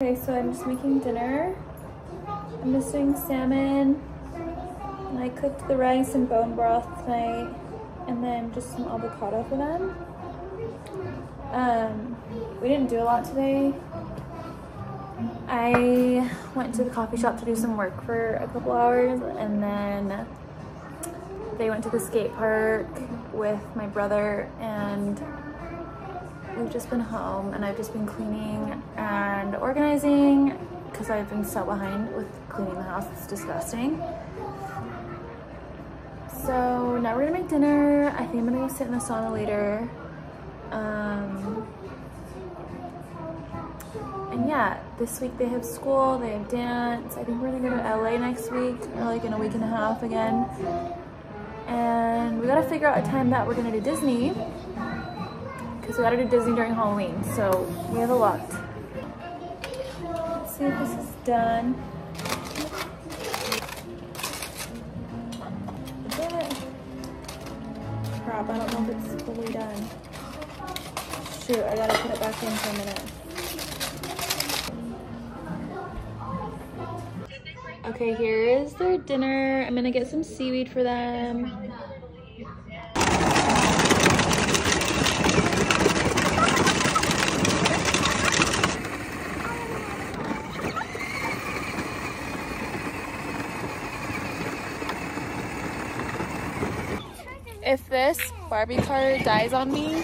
Okay, so I'm just making dinner. I'm just doing salmon. And I cooked the rice and bone broth tonight. And then just some avocado for them. Um, we didn't do a lot today. I went to the coffee shop to do some work for a couple hours and then they went to the skate park with my brother and we've just been home and I've just been cleaning and organizing because I've been so behind with cleaning the house. It's disgusting. So now we're gonna make dinner. I think I'm gonna go sit in the sauna later. Um, and yeah, this week they have school, they have dance. I think we're gonna go to LA next week, or like in a week and a half again. And we gotta figure out a time that we're gonna do Disney because we gotta do Disney during Halloween. So we have a lot. Let's see if this is done. Crap, I don't know if it's fully done. Shoot, I gotta put it back in for a minute. Okay, here is their dinner. I'm gonna get some seaweed for them. If this Barbie car dies on me,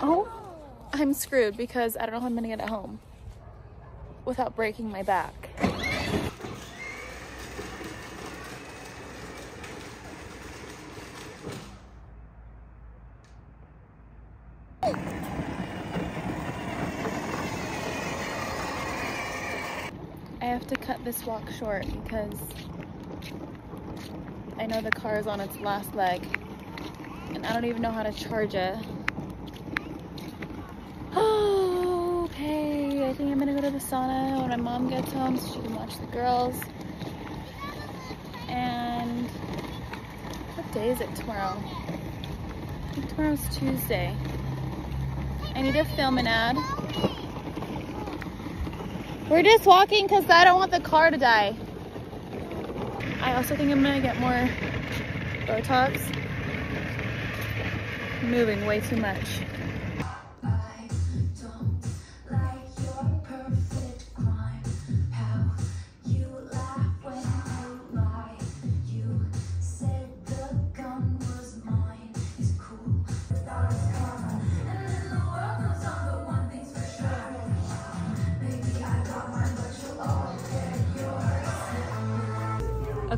oh, I'm screwed because I don't know how I'm gonna get it home without breaking my back. I have to cut this walk short because I know the car is on its last leg and I don't even know how to charge it. Okay. I think I'm gonna go to the sauna when my mom gets home so she can watch the girls. And what day is it tomorrow? I think tomorrow's Tuesday. I need to film an ad. We're just walking because I don't want the car to die. I also think I'm gonna get more Botox. Moving way too much.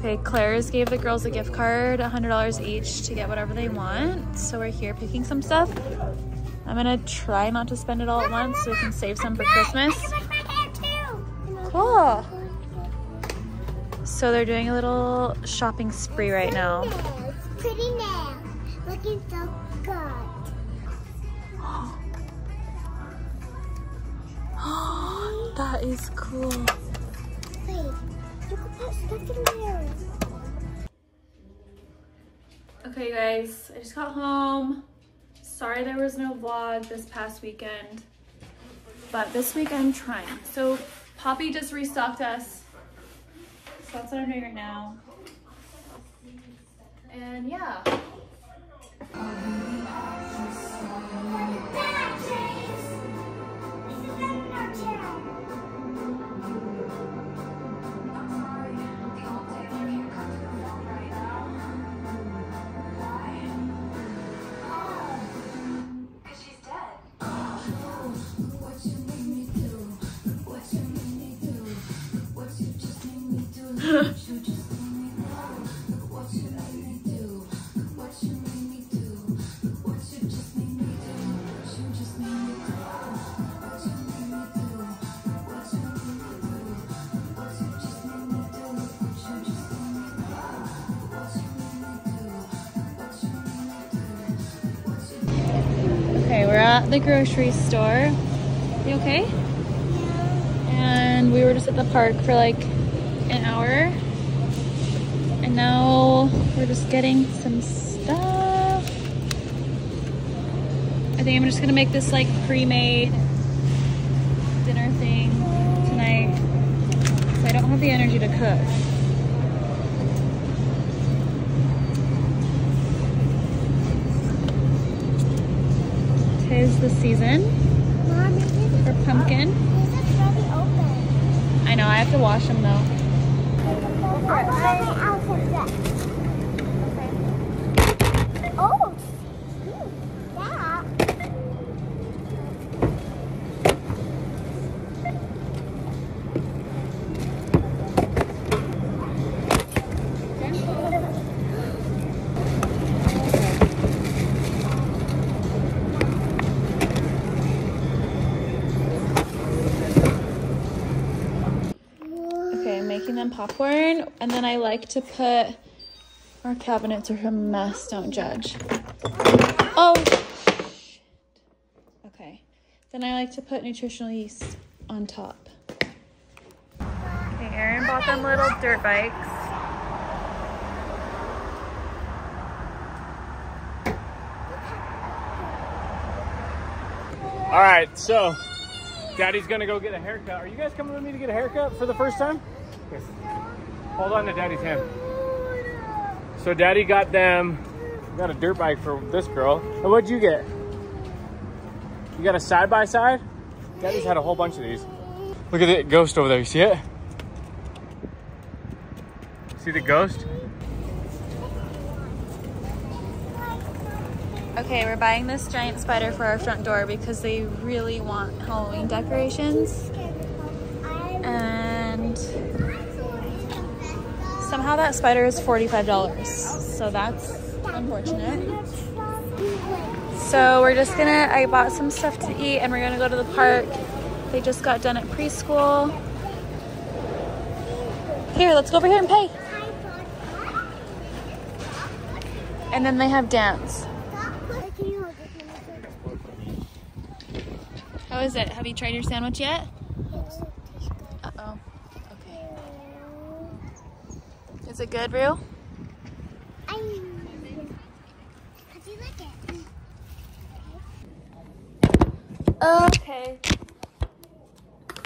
Okay, Claire's gave the girls a gift card, $100 each to get whatever they want. So we're here picking some stuff. I'm gonna try not to spend it all at once so we can save some for Christmas. Cool. So they're doing a little shopping spree right now. Pretty nails. Looking so good. that is cool. Okay guys, I just got home. Sorry there was no vlog this past weekend, but this week I'm trying. So Poppi just restocked us. So that's what I'm doing right now. And yeah. Okay, at the grocery store. You okay? Yeah. And we were just at the park for like an hour. And now we're just getting some stuff. I think I'm just gonna make this like pre-made dinner thing. Tonight. So I don't have the energy to cook. Tis the season for pumpkin. This is already open. I know, I have to wash them though. I'll open outfit that. Oh, popcorn, and then I like to put our cabinets are a mess. Don't judge. Oh. Okay. Then I like to put nutritional yeast on top. Okay, Aaron bought them little dirt bikes. All right, so Daddy's gonna go get a haircut. Are you guys coming with me to get a haircut for the first time? Yes. Hold on to Daddy's hand. So Daddy got them, got a dirt bike for this girl. And what'd you get? You got a side by side? Daddy's had a whole bunch of these. Look at the ghost over there. You see it? See the ghost? Okay, we're buying this giant spider for our front door because they really want Halloween decorations. And somehow that spider is $45. So that's unfortunate. So we're just gonna, I bought some stuff to eat and we're gonna go to the park. They just got done at preschool. Here, let's go over here and pay. And then they have dance. How is it? Have you tried your sandwich yet? Uh-oh. Okay. Is it good, Rue? How do you like it? Okay.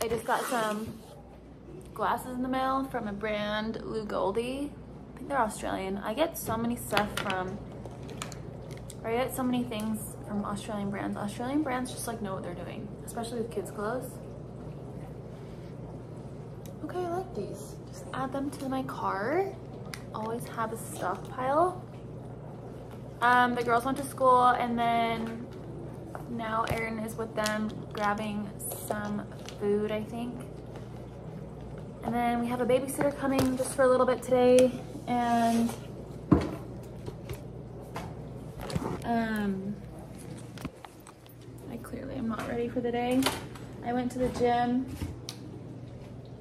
I just got some glasses in the mail from a brand, Lou Goldie. I think they're Australian. I get so many stuff from, or I get so many things from Australian brands. Australian brands just like know what they're doing, especially with kids' clothes. Okay, I like these. Just add them to my cart. Always have a stockpile. Um, the girls went to school and then now Aaron is with them grabbing some food, I think. And then we have a babysitter coming just for a little bit today and um I clearly am not ready for the day. I went to the gym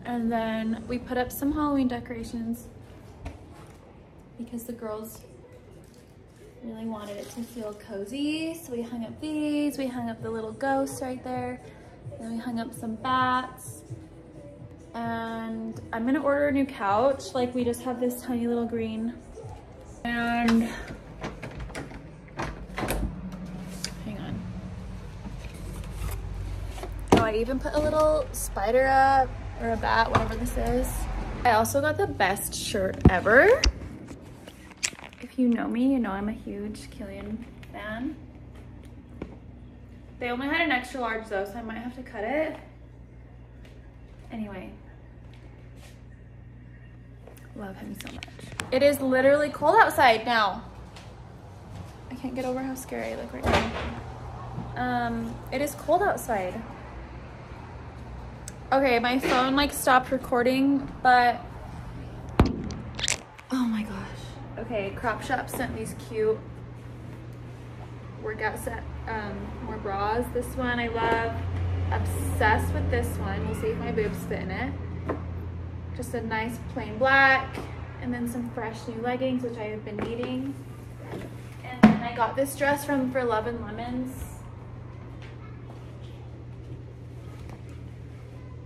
and then we put up some Halloween decorations because the girls really wanted it to feel cozy. So we hung up these, we hung up the little ghosts right there. Then we hung up some bats. And I'm gonna order a new couch. Like we just have this tiny little green. And hang on. Oh, I even put a little spider up or a bat, whatever this is. I also got the best shirt ever. If you know me, you know I'm a huge Cillian fan. They only had an extra large though, so I might have to cut it. Anyway. Love him so much. It is literally cold outside now. I can't get over how scary I look right now. Um, it is cold outside. Okay, my phone like stopped recording, but oh my gosh. Okay, Crop Shop sent these cute workout set, um, more bras. This one I love. Obsessed with this one. We'll see if my boobs fit in it. Just a nice plain black and then some fresh new leggings, which I have been needing. And then I got this dress from For Love and Lemons.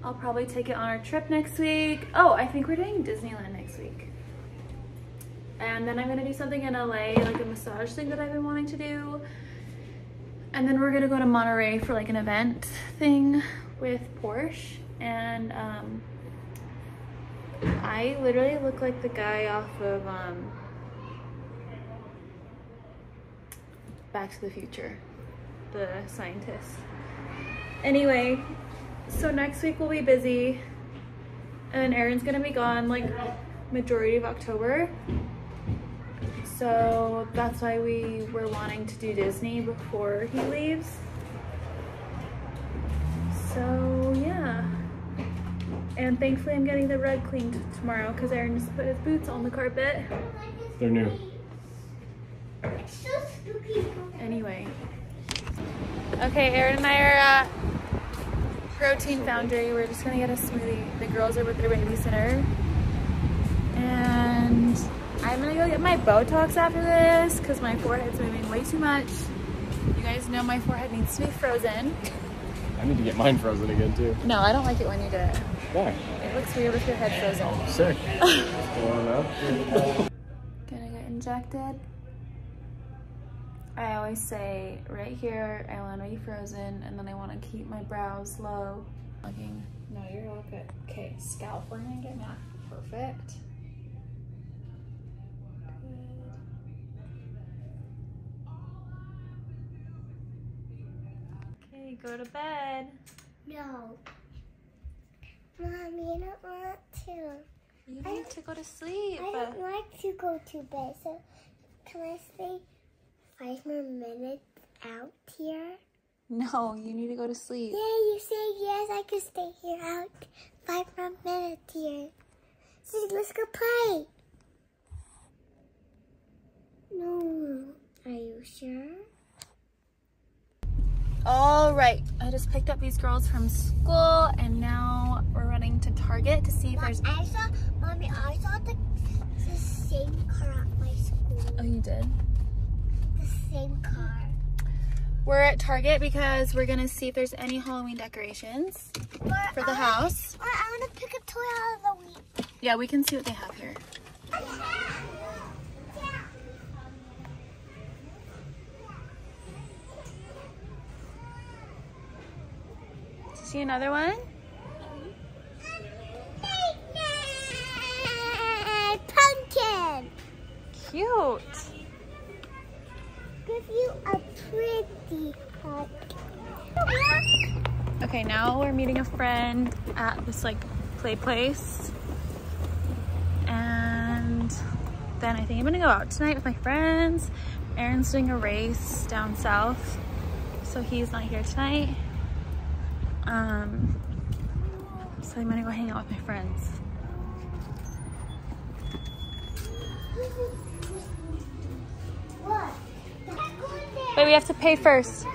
I'll probably take it on our trip next week. Oh, I think we're doing Disneyland next week. And then I'm gonna do something in LA, like a massage thing that I've been wanting to do. And then we're gonna go to Monterey for like an event thing with Porsche. And um, I literally look like the guy off of um, Back to the Future, the scientist. Anyway, so next week we'll be busy, and Aaron's gonna be gone like majority of October. So that's why we were wanting to do Disney before he leaves. So yeah. And thankfully I'm getting the rug cleaned tomorrow because Aaron just put his boots on the carpet. They're new. It's so spooky. Anyway. Okay, Aaron and I are at Protein Foundry. We're just gonna get a smoothie. The girls are with their babysitter. And I'm gonna go get my Botox after this because my forehead's moving way too much. You guys know my forehead needs to be frozen. I need to get mine frozen again too. No, I don't like it when you do it. Why? It looks weird with your head frozen. Sick. Going. Gonna get injected. I always say right here, I want to be frozen and then I want to keep my brows low. Looking. No, you're all good. Okay, scalp. We're gonna get that perfect. Okay, go to bed. No. Mommy, I don't want to. You need to go to sleep. I don't like to go to bed, so can I stay five more minutes out here? No, you need to go to sleep. Yeah, you say yes, I can stay here out five more minutes here. So let's go play. No. Are you sure? All right, I just picked up these girls from school and now we're running to Target to see if there's. I saw, mommy, I saw the, the same car at my school. Oh, you did? Same car. We're at Target because we're gonna see if there's any Halloween decorations Or for the I- house. Or I want to pick a toy out of the week. Yeah, we can see what they have here. See another one? Pumpkin. Cute. Give you a pretty pumpkin. Okay, now we're meeting a friend at this like play place. And then I think I'm gonna go out tonight with my friends. Aaron's doing a race down south, so he's not here tonight. Um, so I'm gonna go hang out with my friends. But we have to pay first.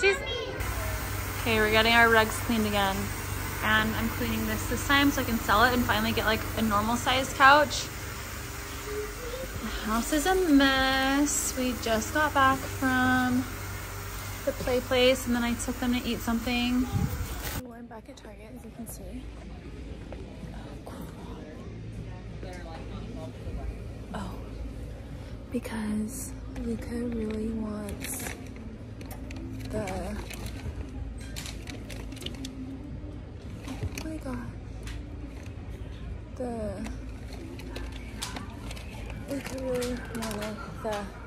She's okay. We're getting our rugs cleaned again, and I'm cleaning this this time so I can sell it and finally get like a normal sized couch. The house is a mess. We just got back from the play place, and then I took them to eat something. We're back at Target, as you can see. Oh, because Luca really wants the. Oh my god. The. Luca really wanted the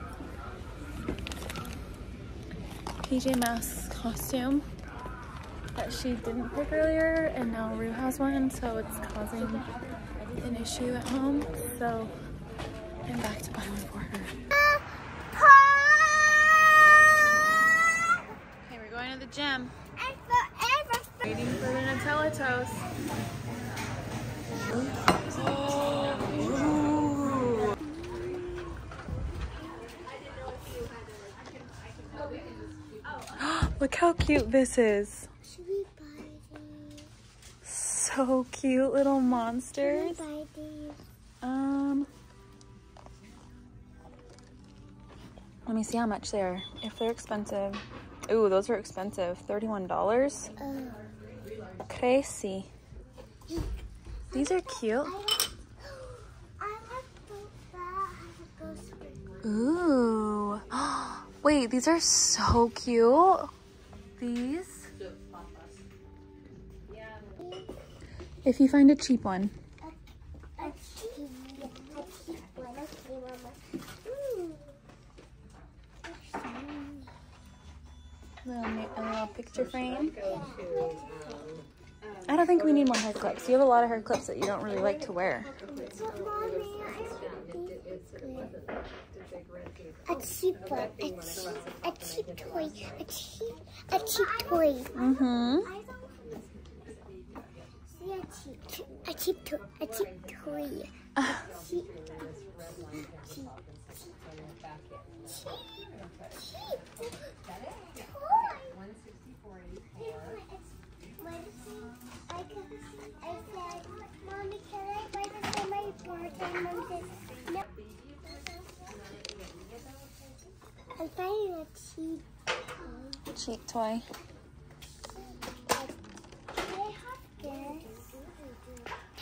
PJ Masks costume that she didn't pick earlier, and now Rue has one, so it's causing an issue at home. So I'm back to buy one for her. Okay, we're going to the gym. Waiting for the Nutella toast. Ooh. Look how cute this is. Should we buy these? So cute little monsters. buy these? Um, let me see how much they are. If they're expensive. Ooh, those are expensive. $31. Oh. Crazy. These are cute. I want, I want those Ooh. Wait, these are so cute. These. If you find a cheap one. A Little, a little picture frame. I don't think we need more hair clips. You have a lot of hair clips that you don't really like to wear. But Mommy, I want these. A cheap one. A cheap, a cheap toy. A cheap, a cheap toy. Mm-hmm. A cheap, a cheap, to, a cheap toy. Cheap, cheap, cheap, cheap, toy. I said, Mommy, can I buy this for my birthday? Mom I'm finding a cheap toy. Cheap toy. I?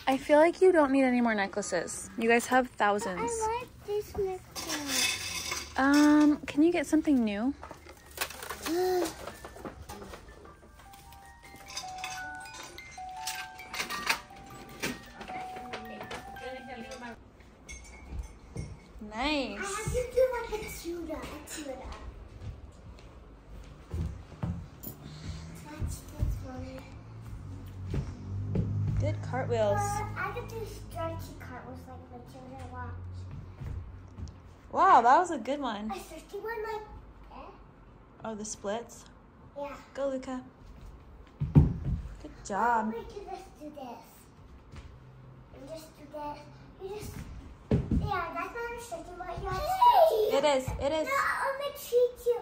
I feel like you don't need any more necklaces. You guys have thousands. I like this necklace. Um, can you get something new? Nice. Good cartwheels. Uh, I could do stretchy cartwheels like the tuna watch. Wow, that was a good one. A stretchy one like that. Oh, the splits. Yeah. Go, Luca. Good job. We just do this. And just do this. Just. Yeah, that's not a stretchy one. You have hey! It is. It is. No, I'm gonna treat you.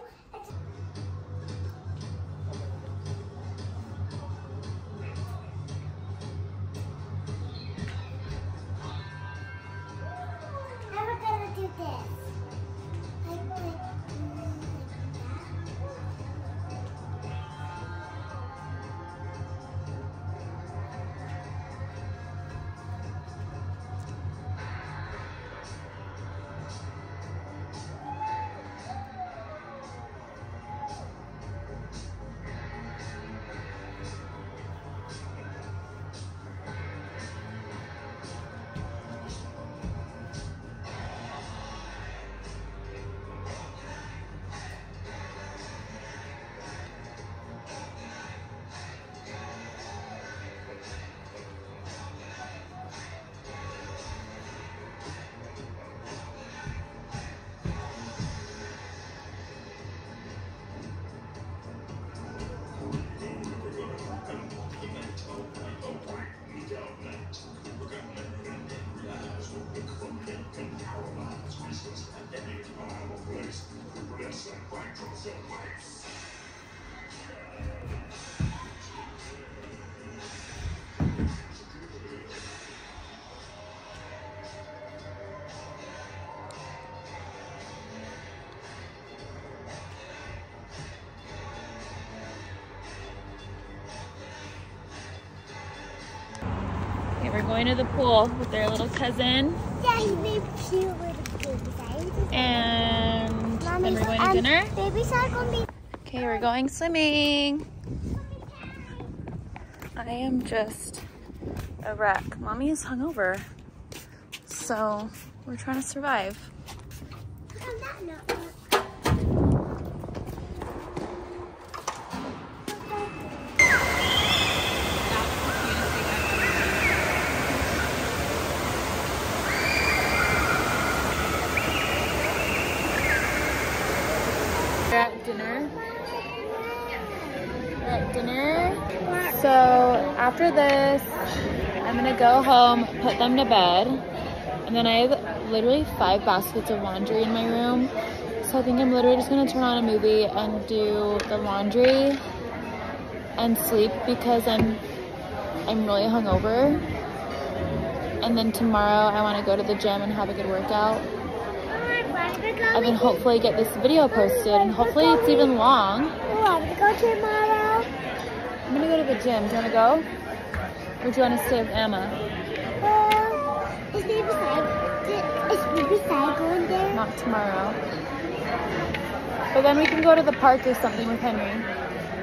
Okay, we're going to the pool with their little cousin, Yeah, he made cute and then we're going to um, dinner. Babies are gonna. Okay, we're going swimming. I am just a wreck. Mommy is hungover, so we're trying to survive. How come that not work? We're at dinner. We're at dinner. So after this, I'm gonna go home, put them to bed, and then I have literally five baskets of laundry in my room. So I think I'm literally just gonna turn on a movie and do the laundry and sleep because I'm I'm really hungover. And then tomorrow I want to go to the gym and have a good workout. And then hopefully get this video posted and hopefully it's even long. Oh, I'm gonna go tomorrow. I'm gonna go to the gym. Do you wanna go? Or do you wanna stay with Emma? Is baby side? Is baby side going there? out tomorrow. But then we can go to the park or something with Henry.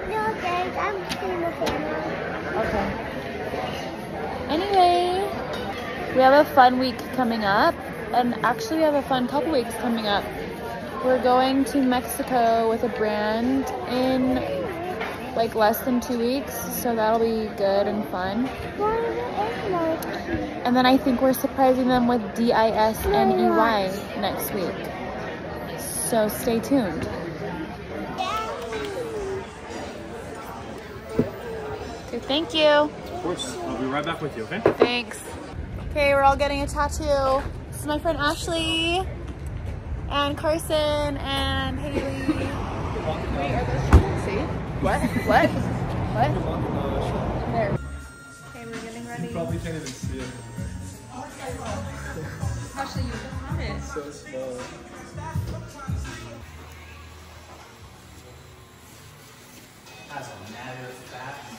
No, guys, I'm staying with Hannah. Okay. Anyway, we have a fun week coming up. And actually, we have a fun couple weeks coming up. We're going to Mexico with a brand in like less than two weeks. So that'll be good and fun. Why is my And then I think we're surprising them with D-I-S-N-E-Y next week. So stay tuned. Okay, thank you. Of course. I'll be right back with you, okay? Thanks. Okay, we're all getting a tattoo. This is my friend Ashley and Carson and Haley. What? What? what? There. Okay, we're getting ready. Probably can't even see it. Actually, you comment. So small.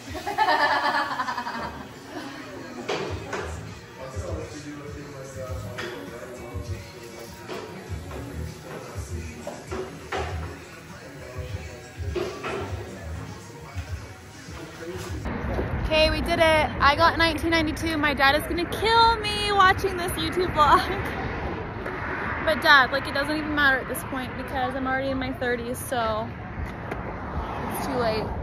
Okay, we I got 1992. My dad is gonna kill me watching this YouTube vlog. But dad, like it doesn't even matter at this point because I'm already in my 30s, so it's too late.